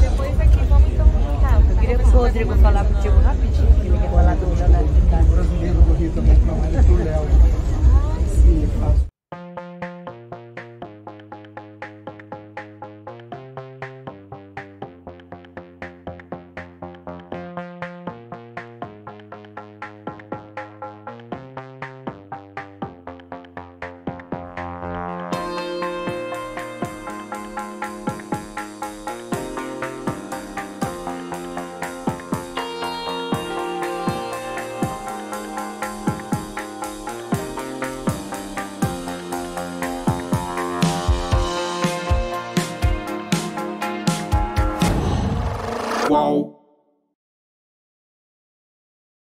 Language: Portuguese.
Depois aqui, vamos então tá, Eu queria que o Rodrigo falar contigo rapidinho, Whoa.